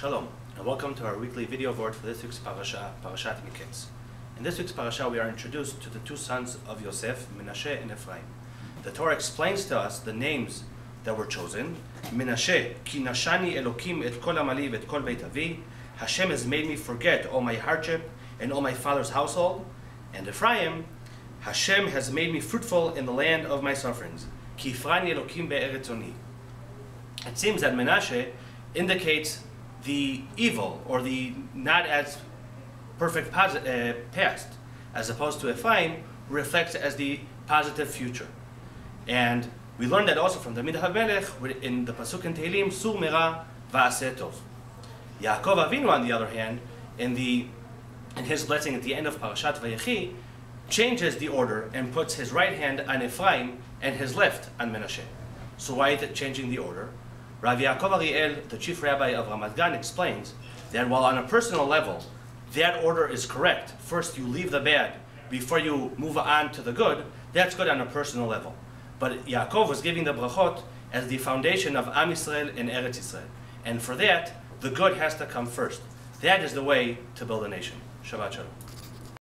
Shalom, and welcome to our weekly video board for this week's parasha, Parashat Miketz. In this week's parasha, we are introduced to the two sons of Yosef, Menashe and Ephraim. The Torah explains to us the names that were chosen. Menashe, ki nashani Elokim et kol amali et kol beit avi. Hashem has made me forget all my hardship and all my father's household. And Ephraim, Hashem has made me fruitful in the land of my sufferings. Ki Elokim be'eretz oni. It seems that Menashe indicates the evil or the not as perfect uh, past, as opposed to Ephraim, reflects as the positive future. And we learned that also from David HaMelech in the Pasuk in Tehillim, Sur Mera Va'aseh Tov. Yaakov Avinu, on the other hand, in, the, in his blessing at the end of Parashat Vayechi, changes the order and puts his right hand on Ephraim and his left on Menashe. So why is it changing the order? Rav Yaakov Ariel, the chief rabbi of Ramat Gan, explains that while on a personal level, that order is correct. First, you leave the bad before you move on to the good. That's good on a personal level. But Yaakov was giving the brachot as the foundation of Am Yisrael and Eretz Yisrael. And for that, the good has to come first. That is the way to build a nation. Shabbat Shalom.